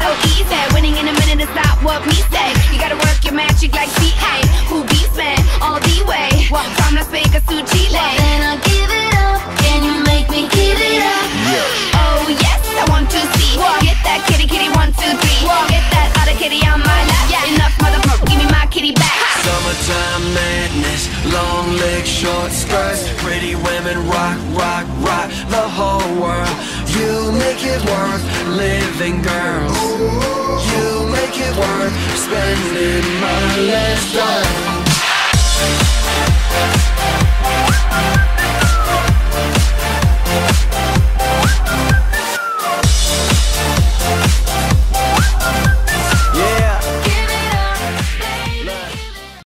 so easy. Winning in a minute is not what we say. You gotta work your magic like CA. Who me all the way? From Las Vegas to Chile. Then I'll give it up. Can you make me give it up? Yeah. Oh yes, I want to see. Get that kitty kitty one two three. Get that other kitty on my lap. Enough motherfucker, give me my kitty back. Summertime madness, long legs, short skirts, pretty women rock, rock, rock the whole world. You make it worth living, girls. Make it